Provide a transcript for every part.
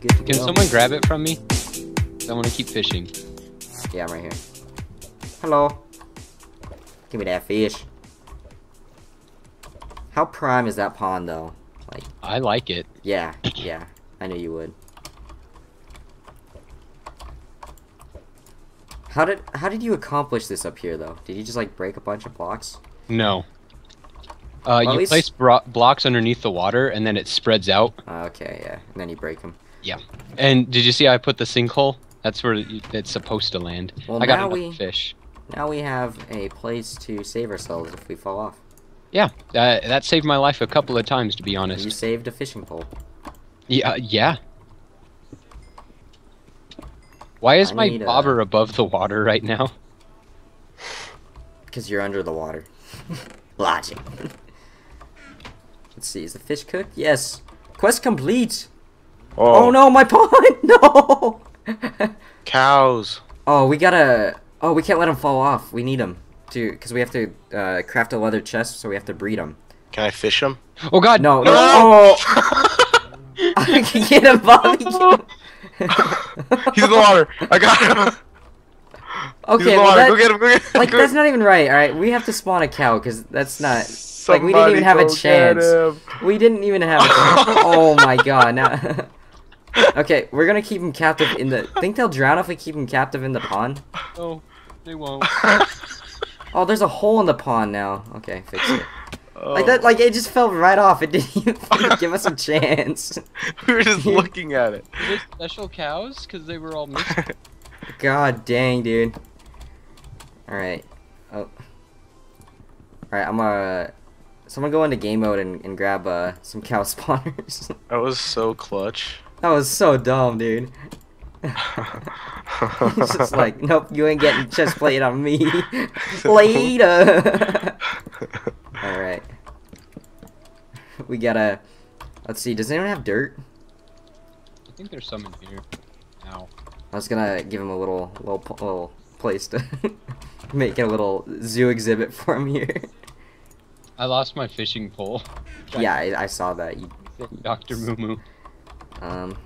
good to Can go. someone grab it from me? I want to keep fishing. Yeah, I'm right here. Hello. Give me that fish. How prime is that pond, though? Like, I like it. yeah, yeah. I knew you would. How did how did you accomplish this up here, though? Did you just like break a bunch of blocks? No. Uh, Well, you least- place blocks underneath the water, and then it spreads out. Okay, yeah. And then you break them. And did you see I put the sinkhole? That's where it's supposed to land. Well, I got now we fish. now we have a place to save ourselves if we fall off. Yeah, uh, that saved my life a couple of times, to be honest. You saved a fishing pole. Yeah, yeah. Why is I my need a- bobber above the water right now? Because you're under the water. Logic. Let's see, is the fish cooked? Yes. Quest complete! Oh, Oh, no, my pond! No! cows. oh, we gotta... Oh, we can't let them fall off. We need them. To, because we have to uh, craft a leather chest, so we have to breed them. Can I fish them? Oh God! No, no, No! oh! I can get him, Bobby! get him. He's in the water. I got him. He's okay, in the well, water. that, Go get him. Go get him. like, Go that's get not even right, alright? We have to spawn a cow, because that's not... him. like, we didn't even have a chance. We didn't even have a chance. Oh my god, now... okay, we're gonna keep him captive in the... Think they'll drown if we keep him captive in the pond? Oh, they won't. Oh, there's a hole in the pond now. Okay, fix it. Oh. Like that, like it just fell right off. It didn't even give us a chance. we were just looking at it. Were they special cows? Because they were all mixed. God dang, dude. Alright. Oh. Alright, I'm gonna... Someone go into game mode and, and grab uh, some cow spawners. That was so clutch. That was so dumb, dude. It's just like, nope, you ain't getting chest plate on me. Later. Alright. We gotta... Let's see, does anyone have dirt? I think there's some in here. Ow. I was gonna give him a little, little, little place to make a little zoo exhibit for him here. I lost my fishing pole. yeah, I, I saw that. You, Dr. Moo Moo. Um,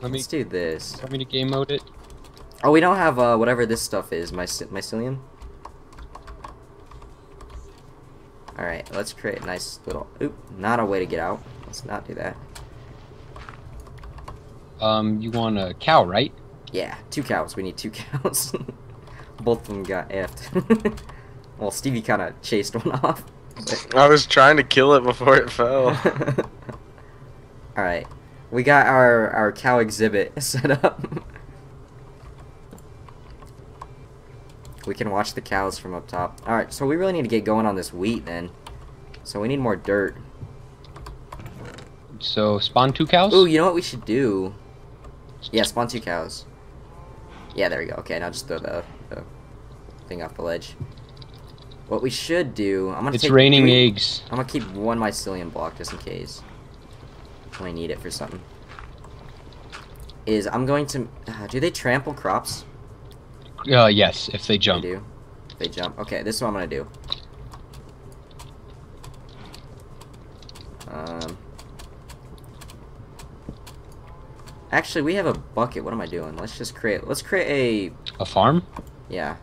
Let me. let's do this. Want me to game mode it? Oh, we don't have uh, whatever this stuff is. My mycelium. All right, let's create a nice little. Oop, not a way to get out. Let's not do that. Um, you want a cow, right? Yeah, two cows. We need two cows. Both of them got effed. well, Stevie kind of chased one off. but- I was trying to kill it before it fell. All right, we got our our cow exhibit set up. we can watch the cows from up top. All right, so we really need to get going on this wheat then. So we need more dirt. So spawn two cows. Ooh, you know what we should do? Yeah, spawn two cows. Yeah, there we go. Okay, now just throw the, the thing off the ledge. What we should do, I'm gonna it's take raining three- eggs. I'm gonna keep one mycelium block just in case. I need it for something. Is I'm going to. Uh, do they trample crops? Uh, yes, if they jump. They do. They jump. Okay, this is what I'm gonna do. Um. Actually, we have a bucket. What am I doing? Let's just create. Let's create A A farm? Yeah.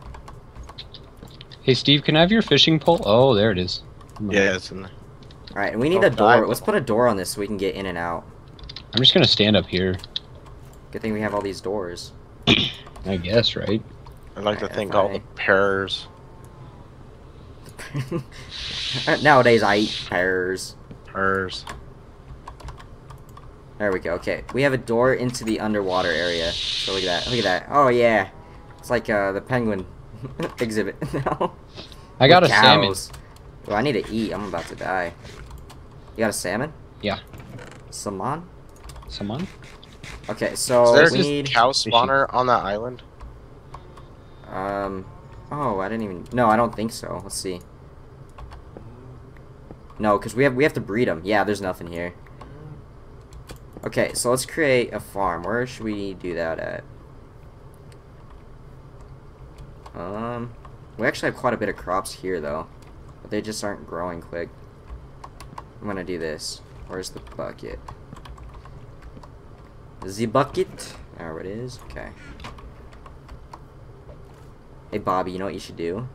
Hey, Steve, can I have your fishing pole? Oh, there it is. yeah, it's in there. All right, and we need Oh, a door. dive. Let's put a door on this so we can get in and out. I'm just gonna stand up here. Good thing we have all these doors. I guess, right? I like the Alright, thing if I- the pears. Nowadays, I eat pears. Pears. There we go. Okay, we have a door into the underwater area. So look at that. Look at that. Oh yeah, it's like uh, the penguin exhibit now. I got a With salmon. cows. Oh, I need to eat. I'm about to die. You got a salmon? Yeah. Salmon? Someone? Okay, so Is there we just need. cow spawner on that island? Um. Oh, I didn't even. No, I don't think so. Let's see. No, because we have we have to breed them. Yeah, there's nothing here. Okay, so let's create a farm. Where should we do that at? Um, we actually have quite a bit of crops here though, but they just aren't growing quick. I'm gonna do this. Where's the bucket? The bucket. There it is. Okay. Hey Bobby, you know what you should do?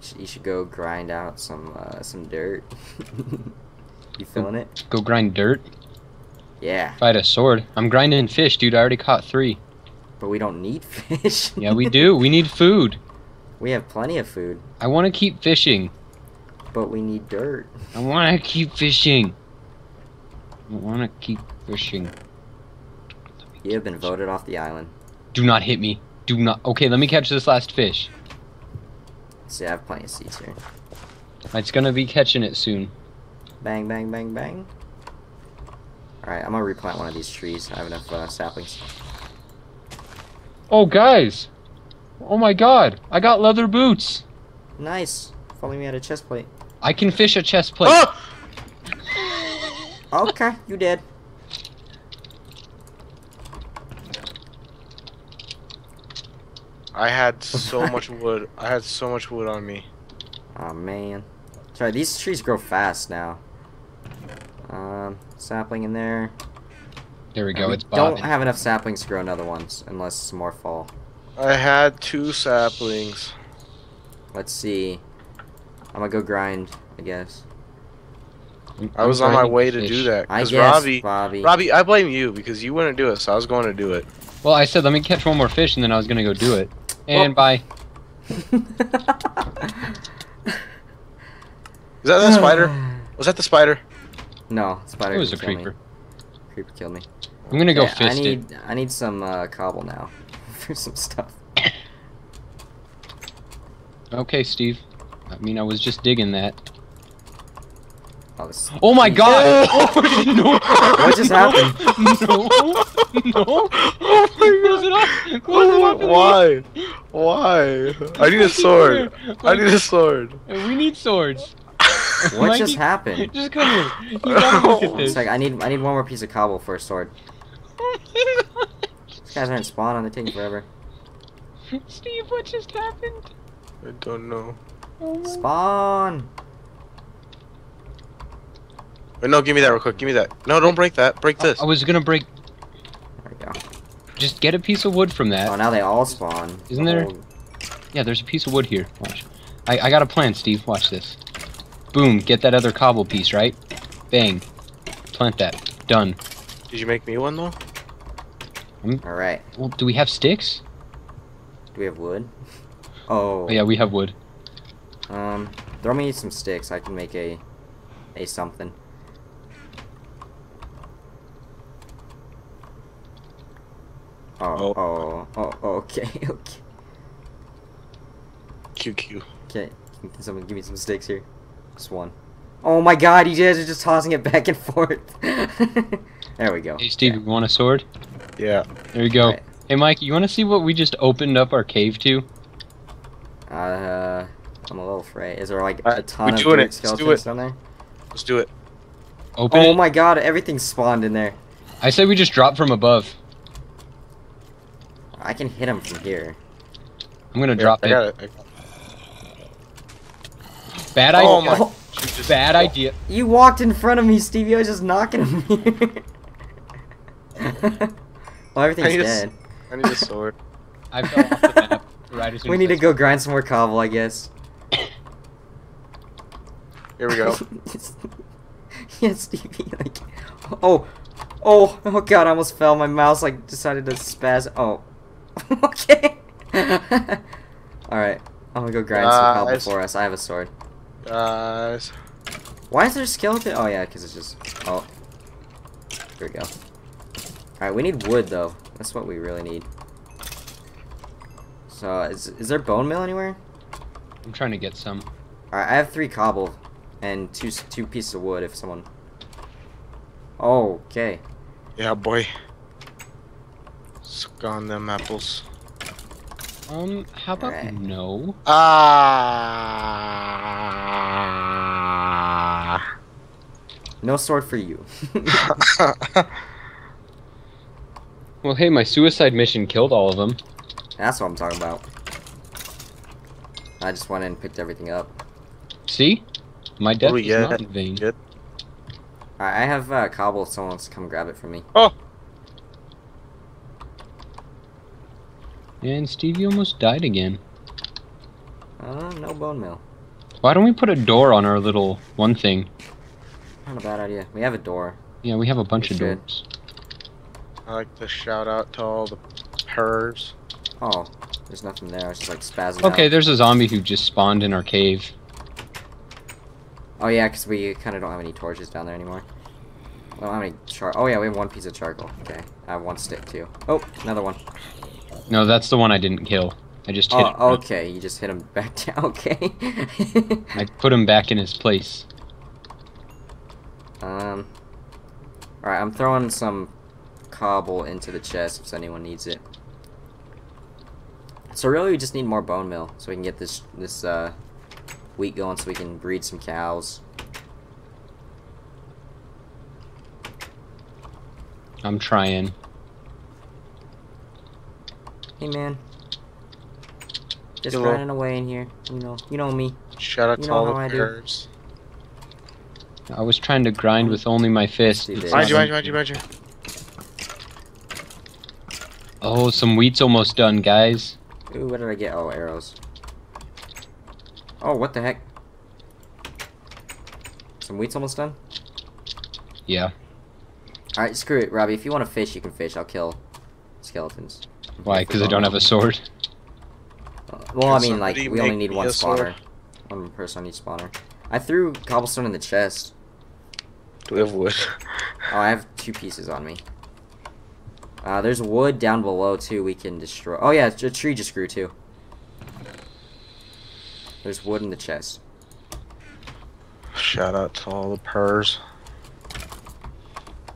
You should, you should go grind out some uh, some dirt. you feeling it? Go grind dirt. Yeah, If I had a sword. I'm grinding fish, dude. I already caught three. but we don't need fish. Yeah, we do. We need food. we have plenty of food, I want to keep fishing. But we need dirt. I want to keep fishing. I want to keep fishing. You have been voted off the island. Do not hit me. Do not. Okay, let me catch this last fish. See, I have plenty of seeds here. It's gonna be catching it soon. Bang, bang, bang, bang. Alright, I'm gonna replant one of these trees. I have enough uh, saplings. Oh, guys! Oh my god! I got leather boots! Nice. If only we had a chest plate. I can fish a chest plate. Ah! Okay, you did. I had so much wood. I had so much wood on me. Oh man. Sorry, these trees grow fast now. Um, sapling in there. There we go. we It's don't bobbing. have enough saplings to grow another ones, unless some more fall. I had two saplings. Let's see. I'm gonna go grind, I guess. I'm- I I'm was on my way to fish. do that. I Because guess, Robbie, Bobby. Robbie, I blame you because you wouldn't do it, so I was going to do it. Well, I said let me catch one more fish, and then I was gonna go do it. And bye. Is that the spider? Was that the spider? no, spider. It was a didn't me. creeper. Creeper killed me. I'm gonna go Yeah, I fist it. need I need some uh, cobble now for some stuff. Okay, Steve. I mean, I was just digging that. Oh, this- oh, oh my god! Oh, no! What just happened? No! No! Oh Close it off! Close it off! Why? Why? I need a sword. I need a sword. We need swords. What Mikey, just happened? Just come here. You gotta look at It's this. like I need I need one more piece of cobble for a sword. These guys aren't spawning. They're taking forever. Steve, what just happened? I don't know. My- Spawn. Wait, no, give me that real quick. Give me that. No, don't break that. Break this. I was gonna break. There we go. Just get a piece of wood from that. Oh, now they all spawn. Isn't there- Oh, Yeah, there's a piece of wood here. Watch. I, I got a plan, Steve. Watch this. Boom. Get that other cobble piece, right? Bang. Plant that. Done. Did you make me one though? Hmm? All right. Well, do we have sticks? Do we have wood? Oh. Oh, yeah, we have wood. Um, throw me some sticks. I can make a, a something. Oh, oh, oh, oh, okay, okay. QQ. Okay, can someone give me some sticks here? Just one. Oh my god, you guys are just tossing it back and forth. there we go. Hey, Steve, you want a sword? Yeah. There you go. Alright. Hey, Mike, you want to see what we just opened up our cave to? Uh, I'm a little afraid. Is there like a ton we're of doing dirt it. Let's do skeletons it. down there? Let's do it. Open Oh it. my god, everything spawned in there. I say we just drop from above. I can hit him from here. I'm gonna Yeah, drop I it. got it. I got it. Bad Oh idea. my- Oh, Jesus. Bad idea. you walked in front of me, Stevie. I was just knocking him here. well, everything's I need a s- dead. I need a sword. I fell off the map. Right We need to go grind some more cobble, I guess. Here we go. yeah, Stevie. Like, oh, oh, oh God! I almost fell. My mouse like decided to spaz. Oh, okay. All right, I'm gonna go grind some cobble for us. I have a sword. Guys. Why is there a skeleton? Oh yeah, because it's just. Oh, here we go. All right, we need wood though. That's what we really need. So is is there bone meal anywhere? I'm trying to get some. All right, I have three cobble and two two pieces of wood. If someone. Oh, okay. Yeah, boy. Suck on them apples. Um, how about Alright. no? Ah. No sword for you. Well, hey, my suicide mission killed all of them. That's what I'm talking about. I just went in and picked everything up. See? My death do we was not in vain. Good. Alright, I have uh, cobble if someone wants to come grab it from me. Oh! And Steve, you almost died again. Uh, no bone meal. Why don't we put a door on our little one thing? Not a bad idea. We have a door. Yeah, we have a bunch We of should. doors. I like to shout out to all the purrs. Oh, there's nothing there. It's just like spazzing Okay, out. there's a zombie who just spawned in our cave. Oh yeah, because we kind of don't have any torches down there anymore. We don't have any char. Oh yeah, we have one piece of charcoal. Okay, I have one stick too. Oh, another one. No, that's the one I didn't kill. I just hit Oh, okay. You just hit him back down. Okay. I put him back in his place. um. All right, I'm throwing some cobble into the chest if anyone needs it. So really, we just need more bone meal so we can get this this uh, wheat going, so we can breed some cows. I'm trying. Hey man, just Hello. running away in here. You know, you know me. Shout out You to all how the I I was trying to grind with only my fist. Yes, you It's did. Mind you, not- mind you, mind you, mind you. Oh, some wheat's almost done, guys. Ooh, what did I get? Oh, arrows. Oh, what the heck? Some wheat's almost done? Yeah. Alright, screw it, Robbie. If you want to fish, you can fish. I'll kill skeletons. Why? Because I don't have a sword. Uh, Well, I mean, like, we only need one a sword? spawner. One person on each spawner. I threw cobblestone in the chest. Do we have wood? Oh, I have two pieces on me. Uh, there's wood down below, too, we can destroy. Oh, yeah, a tree just grew, too. There's wood in the chest. Shout out to all the purrs.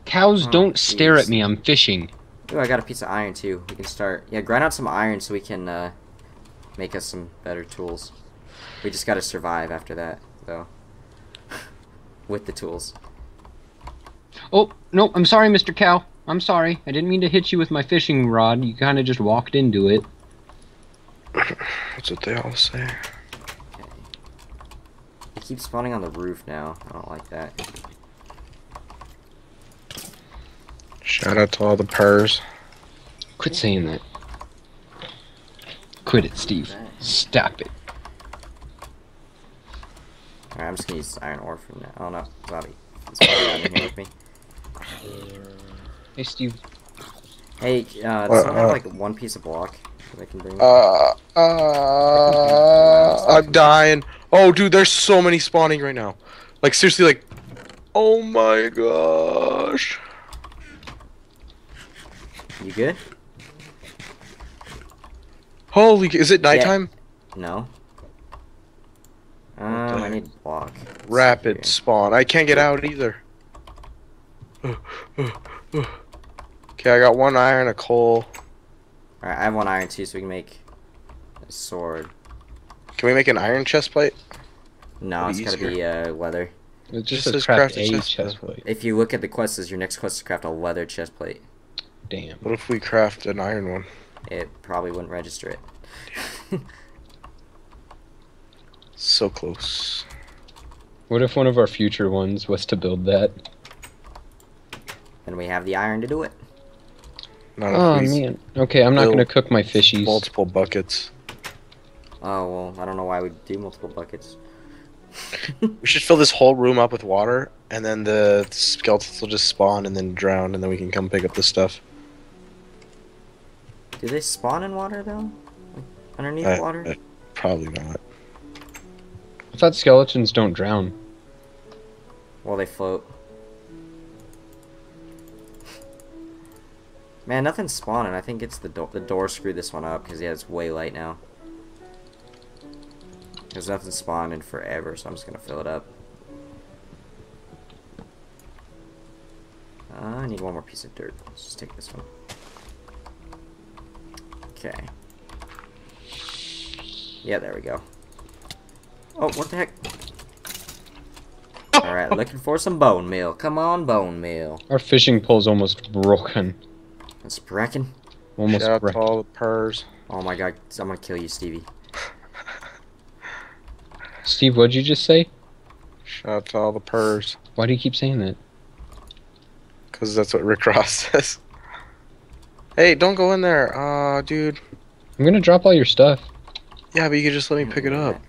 Cows Oh, don't stare at me. I'm fishing. Ooh, I got a piece of iron too. We can start. Yeah, grind out some iron so we can uh, make us some better tools. We just gotta survive after that, though. With the tools. Oh, no, I'm sorry, Mr. Cow. I'm sorry. I didn't mean to hit you with my fishing rod. You kind of just walked into it. That's what they all say. Okay. They keep spawning on the roof now. I don't like that. Shout out to all the purrs. Quit saying that. Quit it, Steve. Stop it. Alright, I'm just gonna use iron ore from now. Oh no, Bobby. He's probably down here with me. Hey, Steve. Hey, uh, does What, someone have uh, like one piece of block that I can bring? Uh, uh, I'm dying. Oh, dude, there's so many spawning right now. Like, seriously, like, oh my gosh. You good? Holy, is it nighttime? No. Um, I need block. Let's Rapid spawn. I can't get out either. Okay, I got one iron, a coal. Alright, I have one iron too, so we can make a sword. Can we make an iron chest plate? No, it's Be gotta be uh, leather. It's Just just says craft craft a a chest chest plate. plate. If you look at the quest, says your next quest is to craft a leather chest plate. Damn. What if we craft an iron one? It probably wouldn't register it. So close. What if one of our future ones was to build that? and we have the iron to do it. Not Oh man. Okay, I'm not gonna cook my fishies. multiple buckets. Oh well, I don't know why we do multiple buckets. We should fill this whole room up with water, and then the skeletons will just spawn and then drown, and then we can come pick up the stuff. Do they spawn in water though? Like, underneath Uh, water? uh, Probably not. I thought skeletons don't drown. Well, they float. Man, nothing's spawning. I think it's the door. The door screwed this one up because yeah, it's way light now. There's nothing spawned in forever, so I'm just gonna fill it up. Uh, I need one more piece of dirt. Let's just take this one. Okay. Yeah, there we go. Oh, what the heck? Alright, looking for some bone meal. Come on, bone meal. Our fishing pole's almost broken. It's Brecken. Almost Shout out to all the purrs. Oh my god, I'm gonna kill you, Stevie. Steve, what'd you just say? Shout out to all the purrs. Why do you keep saying that? because that's what Rick Ross says. Hey, don't go in there, uh, dude. I'm gonna drop all your stuff. Yeah, but you could just let me pick it up.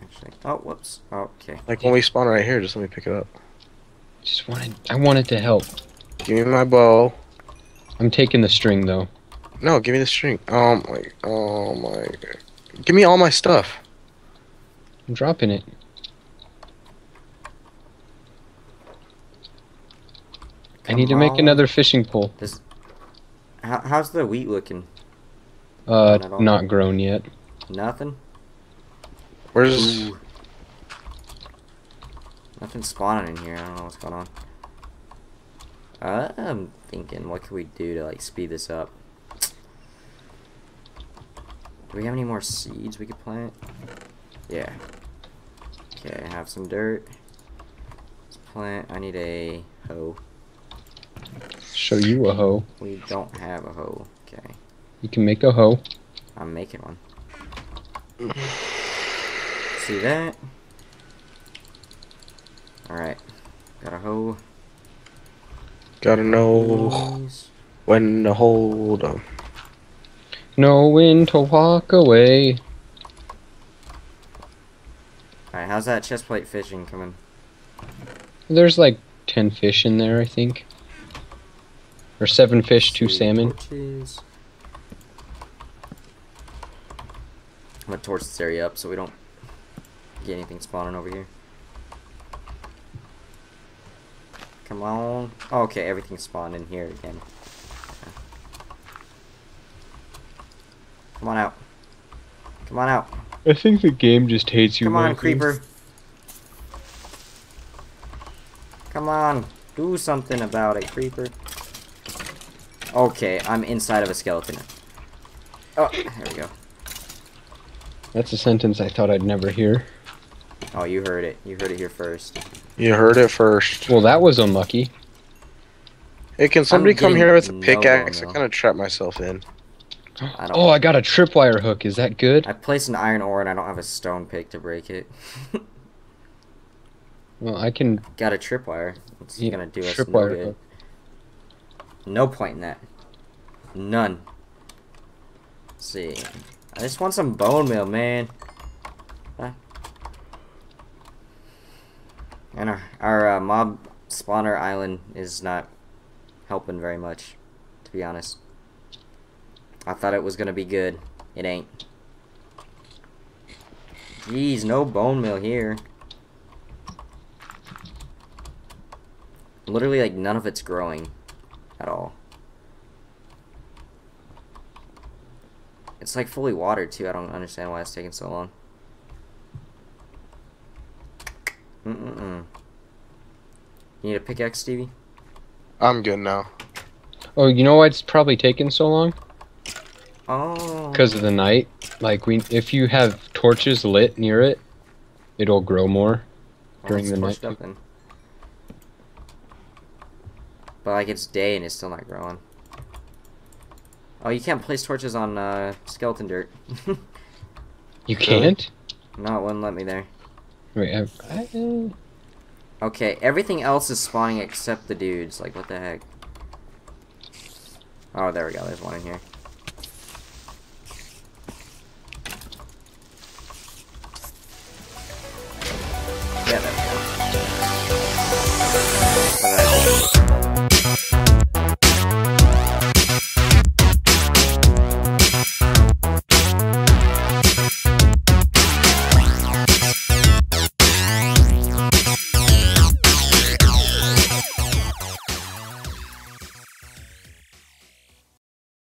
Oh, whoops. Oh, okay. Like when we spawn right here, just let me pick it up. Just wanted. I wanted to help. Give me my bow. I'm taking the string though. No, give me the string. Oh my, oh my. Give me all my stuff. I'm dropping it. I need to Come make on. another fishing pole. How, how's the wheat looking? Uh, Not not grown yet. Nothing? Where's? Ooh. Nothing spawning in here. I don't know what's going on. Uh, I'm thinking, what can we do to like speed this up? Do we have any more seeds we could plant? Yeah. Okay, I have some dirt. Let's plant. I need a hoe. Show you a hoe. We don't have a hoe. Okay, You can make a hoe. I'm making one. See that? Alright. Got a hoe. Gotta know when to hold 'em. Know when to walk away. Alright, how's that chestplate fishing coming? There's like ten fish in there, I think. Or seven fish, two salmon. torches. I'm gonna torch this area up so we don't get anything spawning over here. Come on. Oh, okay, everything spawned in here again. Come on out. Come on out. I think the game just hates you. Come on, Michael. creeper. Come on. Do something about it, creeper. Okay, I'm inside of a skeleton. Oh, there we go. That's a sentence I thought I'd never hear. Oh, you heard it. You heard it here first. You heard it first. Well, that was unlucky. Hey, can somebody come here with a no pickaxe? I kind of trapped myself in. I don't. Oh, I got a tripwire hook. Is that good? I placed an iron ore and I don't have a stone pick to break it. Well, I can. Got a tripwire. It's Yeah, gonna do us no tripwire good. hook. No point in that. None. Let's see. I just want some bone meal, man. Huh? And our, our uh, mob spawner island is not helping very much, to be honest. I thought it was gonna be good. It ain't. Jeez, no bone meal here. Literally, like, none of it's growing at all. It's like fully watered too. I don't understand why it's taking so long. Mm-mm-mm. You need a pickaxe, Stevie? I'm good now. Oh, you know why it's probably taking so long? Oh. Because of the night. Like we, if you have torches lit near it, it'll grow more. Oh, during it's the night. up then. But like it's day and it's still not growing. Oh, you can't place torches on uh, skeleton dirt. You can't. no, it wouldn't let me there. Wait, I, I, Okay, everything else is spawning except the dudes. Like, what the heck? Oh, there we go. There's one in here.